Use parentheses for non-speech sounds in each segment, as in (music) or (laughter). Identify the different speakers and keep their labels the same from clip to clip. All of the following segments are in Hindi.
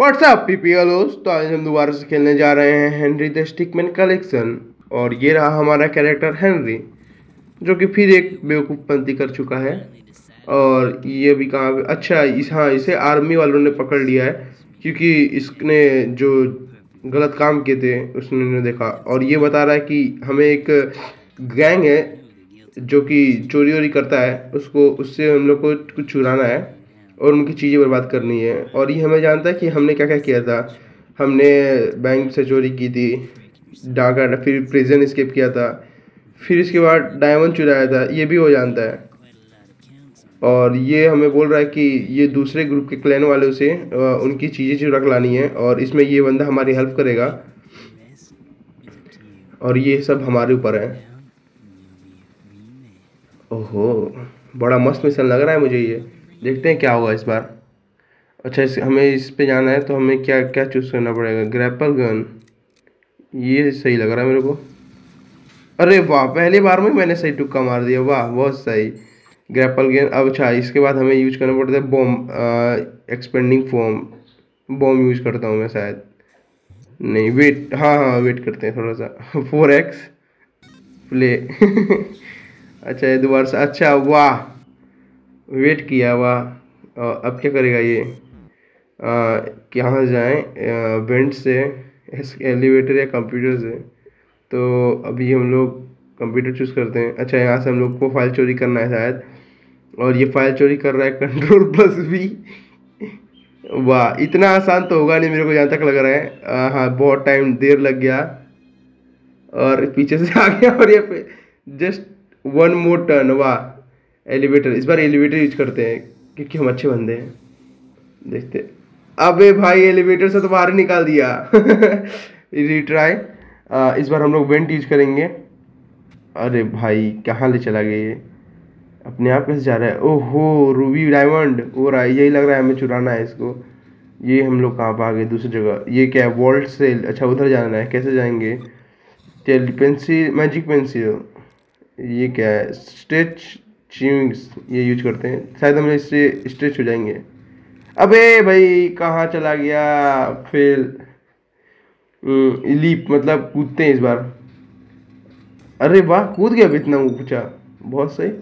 Speaker 1: व्हाट्सअप पी पीपीएलोस तो आज हम दोबारा से खेलने जा रहे हैं हेनरी द स्टिकमैन कलेक्शन और ये रहा हमारा कैरेक्टर हेनरी जो कि फिर एक बेवकूफ़ बेवकूफ़पंती कर चुका है। और ये भी कहाँ पे अच्छा इस हाँ इसे आर्मी वालों ने पकड़ लिया है, क्योंकि इसने जो गलत काम किए थे, उसने देखा। और ये बता रहा है कि हमें एक गैंग है, जो कि चोरी वोरी करता है, उसको उससे हम लोग को कुछ चुराना है। और उनकी चीज़ें बर्बाद करनी है। और ये हमें जानता है कि हमने क्या क्या किया था। हमने बैंक से चोरी की थी, डाका फिर प्रिजन स्केप किया था। फिर इसके बाद डायमंड चुराया था, ये भी वो जानता है। और ये हमें बोल रहा है कि ये दूसरे ग्रुप के क्लैन वालों से उनकी चीज़ें चुरा लानी है और इसमें ये बंदा हमारी हेल्प करेगा। और ये सब हमारे ऊपर है। ओहो, बड़ा मस्त मिशन लग रहा है मुझे ये। देखते हैं क्या होगा इस बार। अच्छा इस, हमें इस पे जाना है तो हमें क्या क्या चूज़ करना पड़ेगा? ग्रैपल गन ये सही लग रहा है मेरे को। अरे वाह, पहली बार में मैंने सही टुक्का मार दिया। वाह, बहुत सही। ग्रैपल गन अब अच्छा इसके बाद हमें यूज़ करना पड़ता है bomb expanding form bomb use करता हूँ मैं शायद। नहीं वेट हाँ हाँ वेट करते हैं थोड़ा सा। फोर एक्स प्ले अच्छा ये दोबारा अच्छा वाह। वेट किया अ, अब क्या करेगा ये? कहाँ जाएँ वेंट से एलिवेटर या कंप्यूटर से। तो अभी हम लोग कंप्यूटर चूज़ करते हैं। अच्छा यहाँ से हम लोग को फ़ाइल चोरी करना है शायद। और ये फ़ाइल चोरी कर रहा है कंट्रोल प्लस भी वाह इतना आसान तो होगा नहीं मेरे को जहाँ तक लग रहा है। हाँ बहुत टाइम देर लग गया। और पीछे से (laughs) आ गया और ये जस्ट वन मोर टर्न वाह। एलिवेटर, इस बार एलिवेटर यूज़ करते हैं, क्योंकि हम अच्छे बंदे हैं। देखते अबे भाई, एलिवेटर से तो बाहर निकाल दिया। (laughs) रिट्राई इस बार हम लोग वेंट यूज़ करेंगे। अरे भाई, कहाँ ले चला गया ये? अपने आप कैसे जा रहा है? ओहो रूबी डायमंड हो रहा है, यही लग रहा है हमें चुराना है इसको। ये हम लोग कहाँ पर आ गए? दूसरी जगह। ये क्या है? वॉल्ट से अच्छा उधर जाना है। कैसे जाएँगे? पेंसिल मैजिक पेंसिल ये क्या है? स्ट्रेच चिंग्स ये यूज़ करते हैं। शायद हम इससे स्ट्रेच हो जाएँगे। अबे भाई, कहाँ चला गया? फेल लीप मतलब कूदते हैं इस बार। अरे वाह, कूद गया इतना ऊँचा। बहुत सही।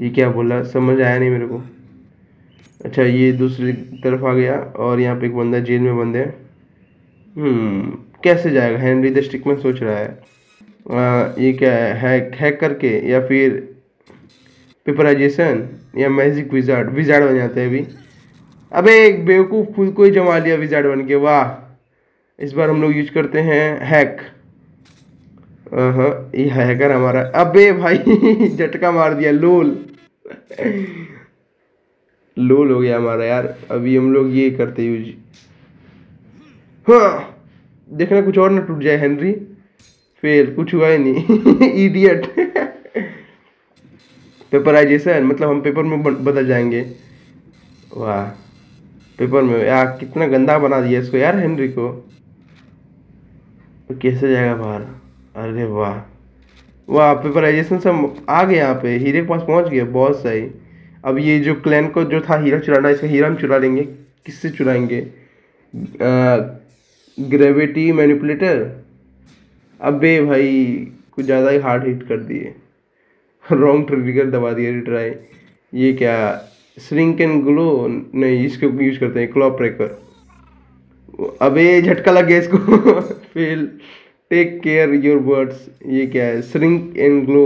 Speaker 1: ये क्या बोला समझ आया नहीं मेरे को। अच्छा ये दूसरी तरफ़ आ गया और यहाँ पे एक बंदा जेल में बंद है। हम्म कैसे जाएगा? हेनरी द स्टिकमैन सोच रहा है। ये क्या है हैक हैक करके या फिर पेपराइजेशन या मैजिक विजार्ड विजार्ड बन जाते हैं अभी। अबे एक बेवकूफ़ खुद को ही जमा लिया विजार्ड बन के, वाह। इस बार हम लोग यूज़ करते हैं हैक हाँ ये हैकर हमारा। अबे भाई, (laughs) झटका मार दिया लोल लोल हो गया हमारा यार। अभी हम लोग ये करते यूज़ हाँ देखना कुछ और ना टूट जाए हेनरी फेल कुछ हुआ ही नहीं। (laughs) इडियट पेपराइजेशन मतलब हम पेपर में बदल जाएँगे। वाह। पेपर में, यार, कितना गंदा बना दिया इसको यार हेनरी को। तो कैसे जाएगा बाहर? अरे वाह। वाह पेपराइजेशन सब आ गए यहाँ पे। हीरे के पास पहुँच गए बहुत सही। अब ये जो क्लैन को जो था हीरा चुराना, इसका हीरा हम चुरा लेंगे। किससे चुराएँगे? ग्रेविटी मैनिपुलेटर अबे भाई, कुछ ज़्यादा ही हार्ड हिट कर दिए। रॉन्ग ट्रिगर दबा दिया रिट्राई ये क्या श्रिंक एंड ग्लो नहीं, इसको यूज़ करते हैं क्लॉप ब्रेकर अबे, झटका लग गया इसको। Fail take care your words ये क्या है श्रिंक एंड ग्लो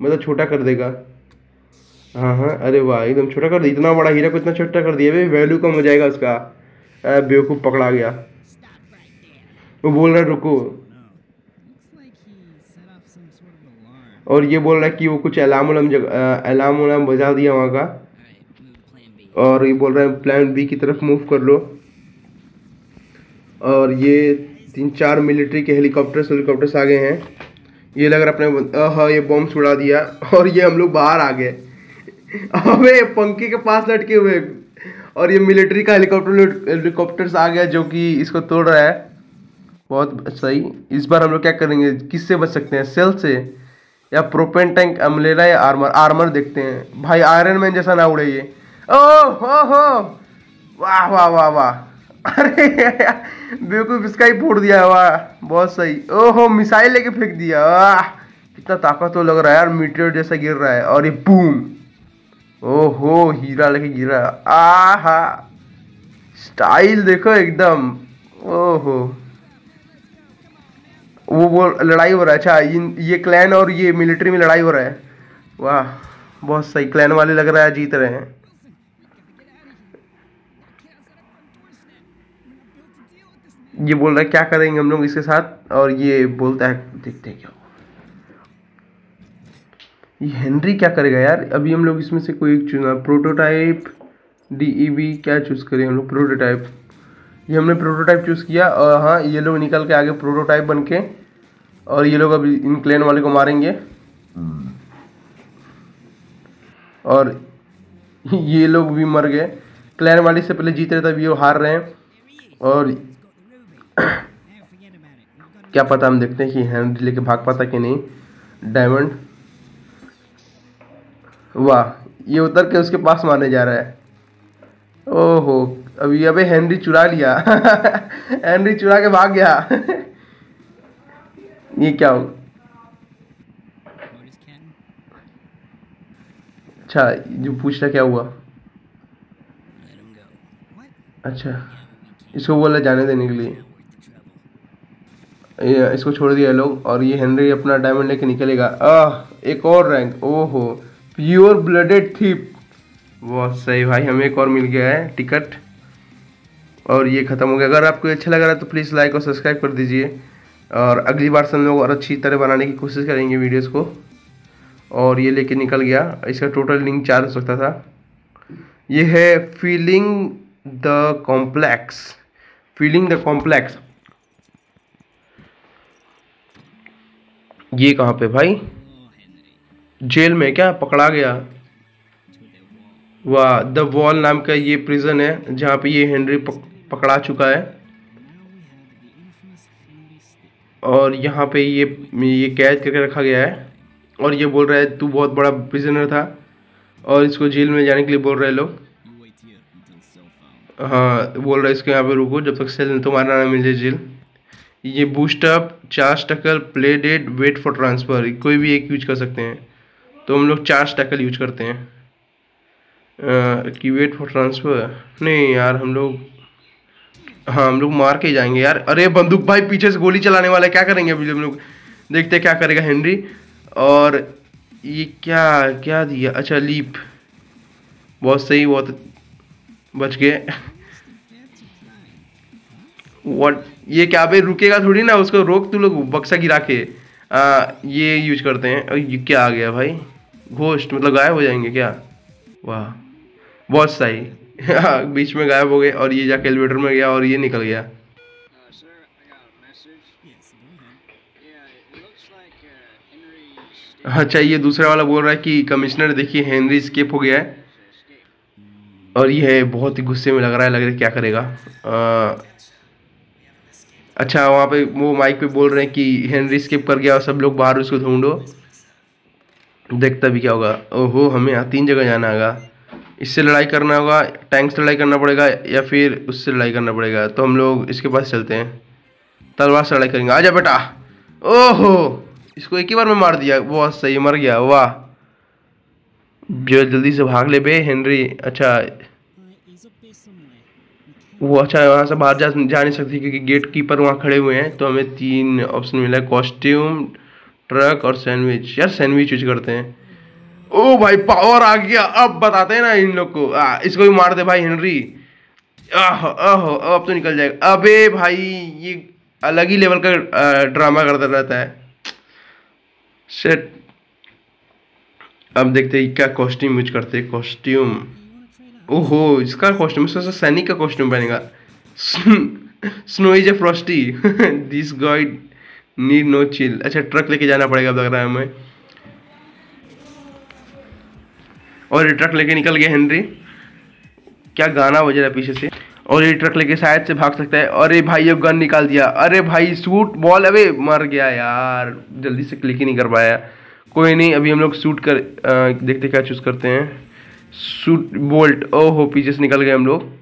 Speaker 1: मतलब छोटा कर देगा। हाँ हाँ अरे वाह, एकदम छोटा कर दिया। इतना बड़ा हीरा को इतना छोटा कर दिया भाई वैल्यू कम हो जाएगा उसका। बेवकूफ़ पकड़ा गया। वो बोल रहा है, रुको। और ये बोल रहा है कि वो कुछ अलार्म उलाम जगह अलार्म बजा दिया वहाँ का. और ये बोल रहा है प्लान बी की तरफ़ मूव कर लो। और ये तीन चार मिलिट्री के हेलीकॉप्टर्स हेलीकॉप्टर्स आ गए हैं। ये लग रहा अपने हाँ ये बॉम्ब छुड़ा दिया। और ये हम लोग बाहर आ गए। अबे, पंखे के पास लटके हुए। और ये मिलिट्री का हेलीकॉप्टर हेलीकॉप्टर्स आ गया जो कि इसको तोड़ रहा है। बहुत सही। इस बार हम लोग क्या करेंगे? किससे बच सकते हैं? सेल से। या प्रोपेन टैंक अमलेरा या आर्मर आर्मर देखते हैं। भाई, आयरन मैन जैसा ना उड़े ये। ओ हो हो। वाह वाह वाह वाह। अरे, बेवकूफ़ इसका ही फोड़ दिया वाह। बहुत सही। ओहो, मिसाइल लेके फेंक दिया। वाह। कितना ताकत तो लग रहा है यार मीटर जैसा गिर रहा है। और ये बूम। ओहो, हीरा लेके गिरा। आहा। स्टाइल देखो एकदम। ओहो। वो वो लड़ाई हो रहा है। अच्छा ये क्लैन और ये मिलिट्री में लड़ाई हो रहा है। वाह, बहुत सही। क्लैन वाले लग रहा है, जीत रहे हैं। ये बोल रहा है, क्या करेंगे हम लोग इसके साथ? और ये बोलता है, देखते हैं क्या ये हेनरी क्या करेगा यार? अभी हम लोग इसमें से कोई एक चुना। प्रोटोटाइप डीईवी क्या चूज़ करें हम लोग? प्रोटोटाइप ये हमने प्रोटोटाइप चूज़ किया। और हाँ ये लोग निकल के आगे प्रोटोटाइप बन के और ये लोग अभी इन क्लेन वाले को मारेंगे। और (laughs) ये लोग भी मर गए। क्लैन वाले से पहले जीत रहे थे अभी वो हार रहे हैं। और (clears throat) क्या पता हम देखते हैं कि हैंड लेके भाग पाता कि नहीं। डायमंड वाह, ये उतर के उसके पास मारने जा रहा है। ओहो, अभी अबे हेनरी चुरा लिया। (laughs) हेनरी चुरा के भाग गया। (laughs) ये क्या हो?
Speaker 2: Ken?
Speaker 1: अच्छा जो पूछ रहा क्या हुआ? अच्छा। इसको बोला जाने देने के लिए। इसको छोड़ दिया लोग और ये हेनरी अपना डायमंड लेके निकलेगा। आह एक और रैंक ओहो प्योर ब्लडेड थीप बहुत सही भाई हमें एक और मिल गया है टिकट और ये ख़त्म हो गया। अगर आपको अच्छा लग रहा है तो प्लीज़ लाइक और सब्सक्राइब कर दीजिए। और अगली बार से हम लोग और अच्छी तरह बनाने की कोशिश करेंगे वीडियोस को। और ये लेके निकल गया। इसका टोटल लिंक चार हो सकता था। ये है feeling the complex feeling the complex ये कहाँ पे भाई? जेल में क्या? पकड़ा गया. वाह द वॉल नाम का ये प्रिजन है जहाँ पे ये हेनरी पक, पकड़ा चुका है। और यहाँ पे ये ये कैद करके रखा गया है। और ये बोल रहा है तू बहुत बड़ा प्रिजनर था। और इसको जेल में जाने के लिए बोल रहे लोग. हाँ बोल रहा है इसको यहाँ पे रुको जब तक सेल तुम्हारा ना मिल जाए जेल। ये boost up charge tackle play date wait for transfer कोई भी एक यूज़ कर सकते हैं। तो हम लोग चार्ज टकल यूज़ करते हैं। अ, कि वेट फॉर ट्रांसफ़र नहीं यार हम लोग हाँ हम लोग मार के जाएँगे यार। अरे बंदूक भाई पीछे से गोली चलाने वाला है क्या करेंगे अभी हम लोग? देखते क्या करेगा हेनरी और ये क्या क्या दिया? अच्छा लीप बहुत सही बहुत बच गए। व्हाट ये क्या बे रुकेगा थोड़ी ना उसको रोक तू लोग बक्सा गिरा के। आ, ये यूज़ करते हैं। और ये क्या आ गया भाई? घोष्ट मतलब गायब हो जाएँगे क्या? वाह बहुत सही। बीच में गायब हो गए और ये जाके एलिवेटर में गया और ये निकल गया।
Speaker 3: Uh, uh,
Speaker 1: अच्छा ये दूसरा वाला बोल रहा है कि कमिश्नर देखिए हेनरी स्केप हो गया है। और ये है बहुत ही गुस्से में लग रहा है लग रहा है क्या करेगा। आ, अच्छा वहाँ पे वो माइक पे बोल रहे हैं कि हेनरी स्केप कर गया और सब लोग बाहर उसको ढूंढो। देखता भी क्या होगा। ओहो हमें यहाँ तीन जगह जाना होगा। इससे लड़ाई करना होगा टैंक से लड़ाई करना पड़ेगा या फिर उससे लड़ाई करना पड़ेगा। तो हम लोग इसके पास चलते हैं। तलवार से लड़ाई करेंगे। आजा बेटा। ओहो! इसको एक ही बार में मार दिया। बहुत सही, मर गया। वाह। जो जल्दी से भाग ले बे, हेनरी। अच्छा. वो अच्छा वहाँ से बाहर जा जा नहीं सकती क्योंकि गेट कीपर वहाँ खड़े हुए हैं। तो हमें तीन ऑप्शन मिला है। कॉस्ट्यूम ट्रक और सैंडविच यार सैंडविच यूज़ करते हैं। ओ भाई पावर आ गया। अब बताते हैं ना इन लोग को। आ, इसको भी मार दे भाई हेनरी आह आह अब तो निकल जाएगा। अबे भाई ये अलग ही लेवल का ड्रामा करता रहता है। शेट अब देखते हैं क्या कॉस्ट्यूम यूज़ करते हैं। कॉस्ट्यूम? ओहो इसका कॉस्ट्यूम इसका तो सैनिक का कॉस्ट्यूम पहनेगा snow is a frosty this guide need no chill अच्छा ट्रक लेके जाना पड़ेगा लग रहा है हमें। और ये ट्रक लेके निकल गया हेनरी। क्या गाना बज रहा है पीछे से? और ये ट्रक लेके शायद से भाग सकता है। अरे भाई ये गन निकाल दिया। अरे भाई सूट बॉल अबे मर गया यार। जल्दी से क्लिक ही नहीं कर पाया। कोई नहीं अभी हम लोग सूट कर अ, देखते क्या चूज़ करते हैं। सूट बोल्ट ओहो पीछे से निकल गए हम लोग।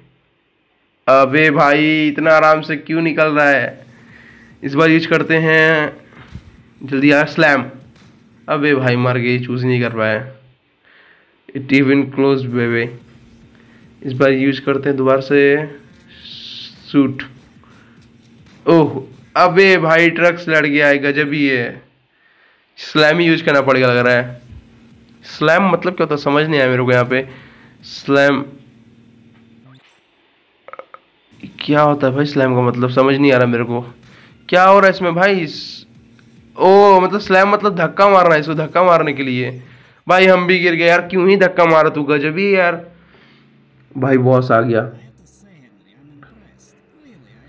Speaker 1: अबे भाई इतना आराम से क्यों निकल रहा है? इस बार यूज़ करते हैं। जल्दी यार स्लैम अबे भाई मर गई चूज़ नहीं कर पाया इवन क्लोज बेबे इस बार यूज़ करते हैं दोबारा से सूट ओह, अबे भाई ट्रक से लड़ गया है, गजब ही है। स्लैम ही यूज़ करना पड़ेगा लग रहा है। स्लैम मतलब क्या होता है? समझ नहीं आया मेरे को यहाँ पे। स्लैम क्या होता है भाई स्लैम का मतलब? समझ नहीं आ रहा मेरे को। क्या हो रहा है इसमें भाई? इस- ओ मतलब स्लैम मतलब धक्का मारना है इसको, धक्का मारने के लिए। भाई हम भी गिर गए यार, क्यों ही धक्का मारा तू गजब ही यार। भाई बॉस आ गया।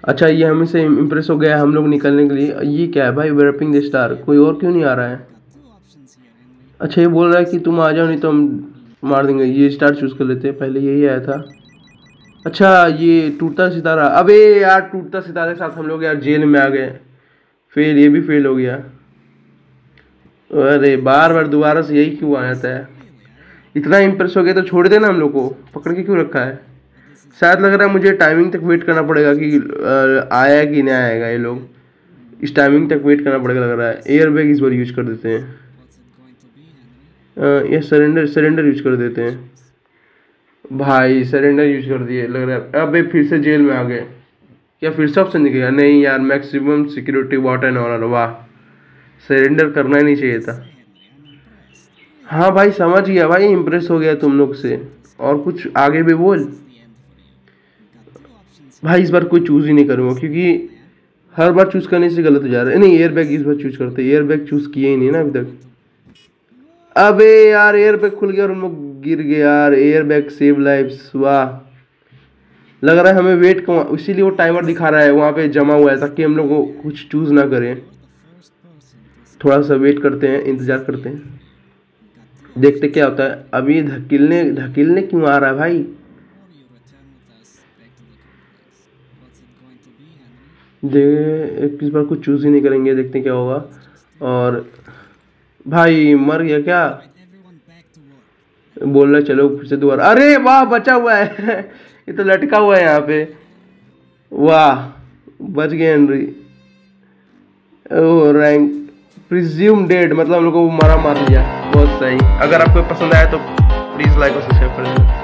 Speaker 1: अच्छा ये हमें से इम्प्रेस हो गया हम लोग निकलने के लिए। ये क्या है भाई रैपिंग द स्टार कोई और क्यों नहीं आ रहा है? अच्छा ये बोल रहा है कि तुम आ जाओ, नहीं तो हम मार देंगे। ये स्टार चूज़ कर लेते हैं। पहले यही आया था। अच्छा ये टूटता सितारा। अबे यार, टूटता सितारे के साथ हम लोग यार जेल में आ गए। फेल, ये भी फेल हो गया। अरे बार बार दोबारा से यही क्यों आ जाता है? इतना इम्प्रेस हो गया तो छोड़ देना हम लोग को। पकड़ के क्यों रखा है? शायद लग रहा है मुझे टाइमिंग तक वेट करना पड़ेगा कि आया कि नहीं आएगा ये लोग। इस टाइमिंग तक वेट करना पड़ेगा लग रहा है। एयर बैग इस बार यूज़ कर देते हैं। ये सरेंडर सरेंडर यूज़ कर देते हैं। भाई सरेंडर यूज़ कर दिए, लग रहा है। अबे, फिर से जेल में आ गए। क्या फिर से ऑप्शन दिखेगा? नहीं यार maximum security water and honour वाह। सरेंडर करना ही नहीं चाहिए था। हाँ भाई, समझ गया भाई इम्प्रेस हो गया तुम लोग से। और कुछ आगे भी बोल। भाई, इस बार कोई चूज़ ही नहीं करूँगा, क्योंकि हर बार चूज़ करने से गलत हो जा रहा है। नहीं एयर बैग इस बार चूज़ करते एयर बैग चूज़ किए ही नहीं ना अभी तक। अबे यार एयर बैग खुल गया और हम लोग गिर गए यार। एयर बैग सेव लाइफ वाह। लग रहा है हमें वेट इसीलिए वो टाइमर दिखा रहा है, वहाँ पे जमा हुआ है, ताकि हम लोग कुछ चूज़ ना करें। थोड़ा सा वेट करते हैं, इंतज़ार करते हैं। देखते क्या होता है। अभी धकेलने धकेलने क्यों आ रहा है भाई? दे इस बार कुछ चूज़ ही नहीं करेंगे, देखते क्या होगा। और भाई, मर गया क्या? बोल रहा चलो, फिर से दोबारा। अरे वाह, बचा हुआ है। (laughs) ये तो लटका हुआ है यहाँ पे। वाह, बच गए हेनरी ओ, रैंक प्रिज्यूम डेड मतलब हम लोग को वो मारा मार लिया बहुत सही। अगर आपको पसंद आया तो प्लीज़ लाइक और सब्सक्राइब कर देना।